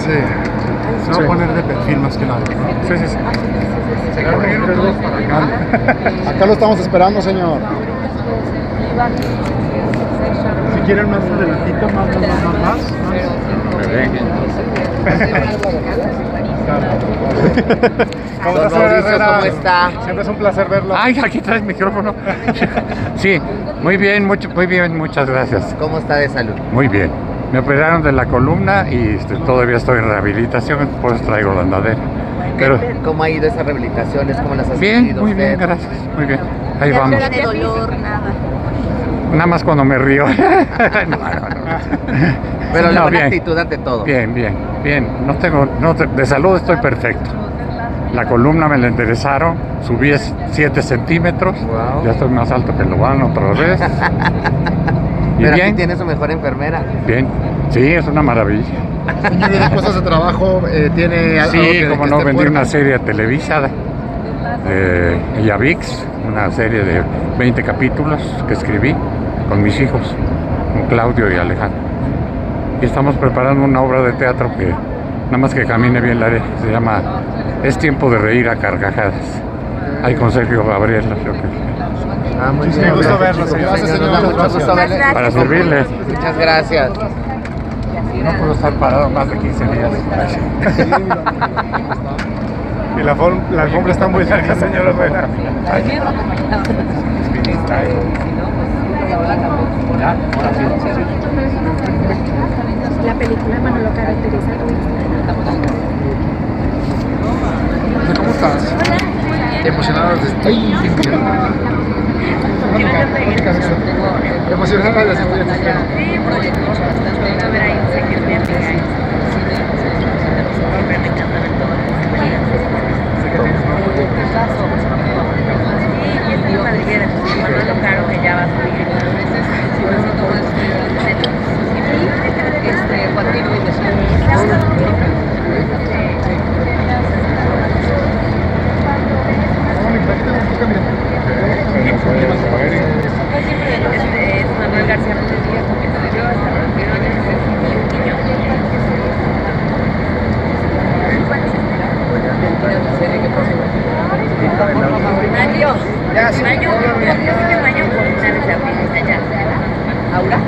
Sí. Se va a poner de perfil más que nada. Sí, sí, sí. Acá lo estamos esperando, señor. Si quieren más adelantito, más, más, más, más. más. Muy bien. ¿Cómo Don Mauricio, Herrera? ¿cómo está? Siempre es un placer verlo. Ay, aquí traes micrófono. Sí, muy bien, mucho, muy bien, muchas gracias. ¿Cómo está de salud? Muy bien. Me operaron de la columna y este, todavía estoy en rehabilitación, por eso traigo la andadera. Pero ¿Cómo ha ido esa rehabilitación? ¿Cómo las ha bien, sentido muy bien, usted? gracias. Muy bien. Ahí vamos. de dolor, nada. Nada más cuando me río. No, no, no. Pero la No, buena bien. actitud ante todo. Bien, bien, bien. No tengo, no te- de salud estoy perfecto. La columna me la enderezaron, subí 7 centímetros, Wow. ya estoy más alto que lo van otra vez. Y Pero aquí bien, tiene su mejor enfermera. bien. Sí, es una maravilla. Señor, ¿y de cosas de trabajo eh, tiene algo Sí, que- como que no, vendí una serie televisada de Yavix, una serie de 20 capítulos que escribí con mis hijos, con Claudio y Alejandro. Y estamos preparando una obra de teatro que nada más que camine bien la haré. Se llama Es tiempo de reír a carcajadas. Ahí con Sergio Gabriel, creo que. Ah, muy Me gusta verlo, señor. Gracias, Señor, gusto. Gracias. Para servirles. Muchas gracias. No puedo estar parado más de 15 días. Y la, la alfombra está muy larga, señor Herrera. La película Manolo Caro Teresa ¿Cómo estás? Emocionado desde estoy Emocionada desde estoy Aura.